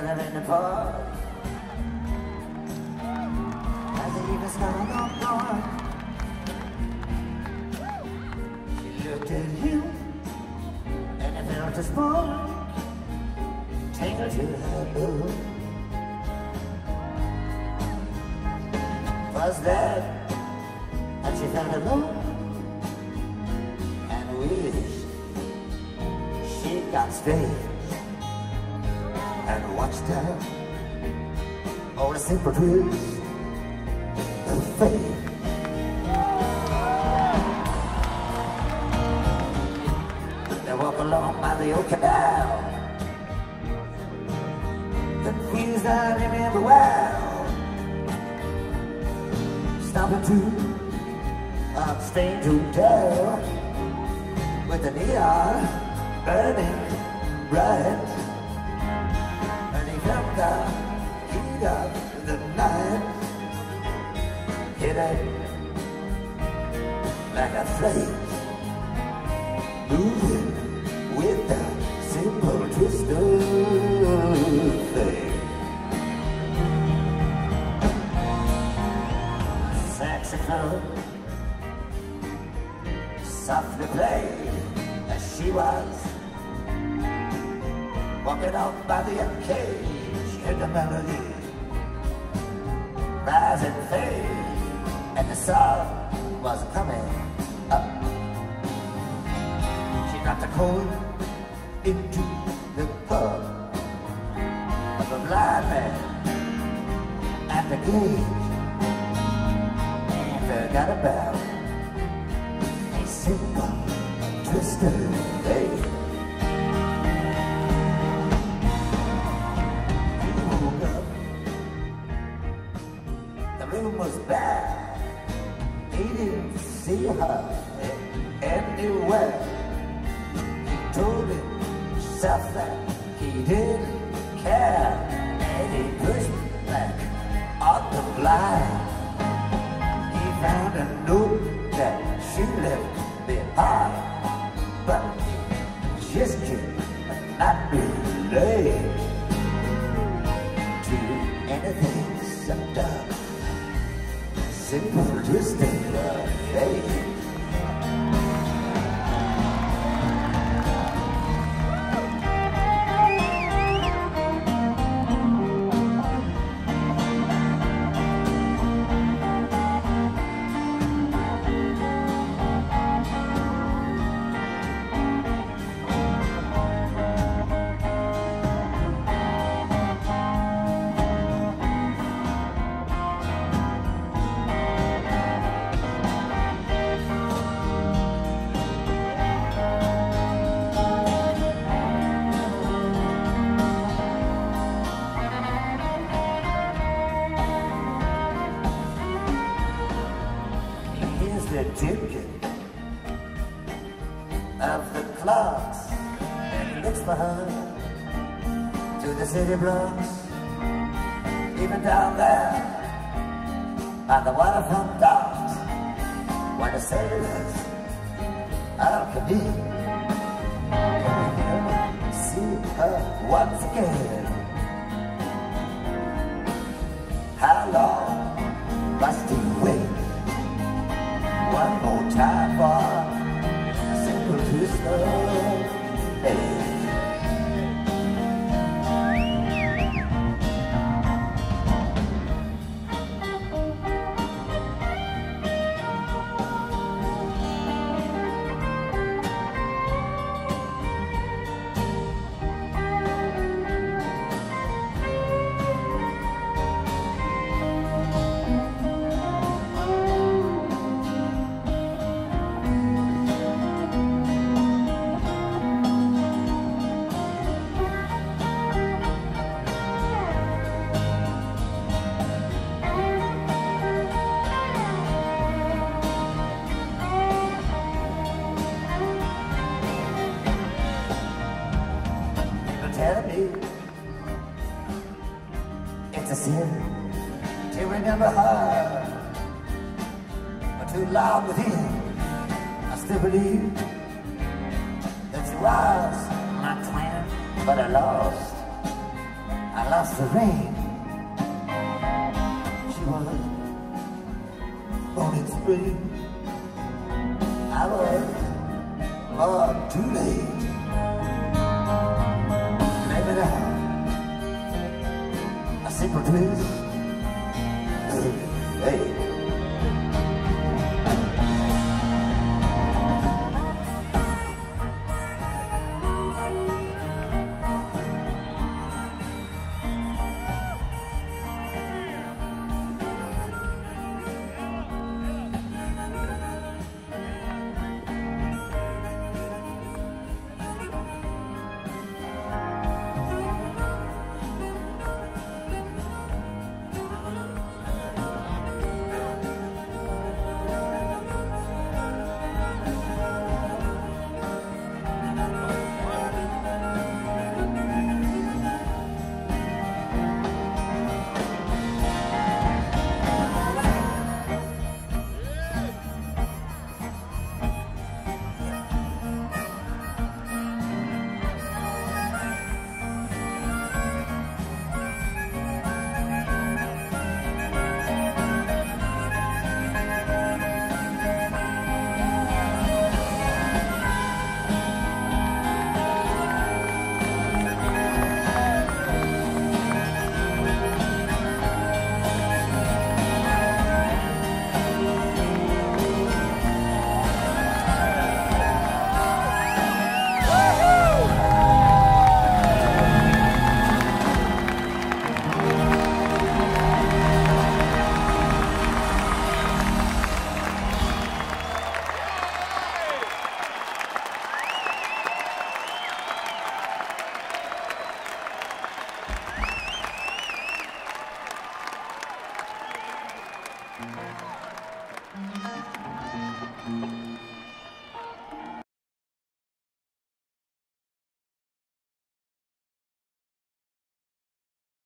together in the park. As the evening sun on dark, she looked at him and it felt a spark tangled to her boot. Was that that she felt alone and wished she got straight her all the simple twist of fate. They walk along by the old canal, confused I remember well, stopping to a strange hotel with the neon burning bright. And felt the night. It like a flame, moving melody rise and fade, and the sun was coming up. She dropped the coin into the cup of a blind man at the gate forgot about a simple twisted fate. Was bad. He didn't see her anywhere. He told himself that he didn't care. Twisting of city blocks, even down there on the waterfront docks, where the sailors are canoe. See her once again. How long must a sin to remember her for too long with him. I still believe that she was my twin, but I lost. I I lost the ring. She was born in spring. I was born too late. Maybe now, simple twist. Hey.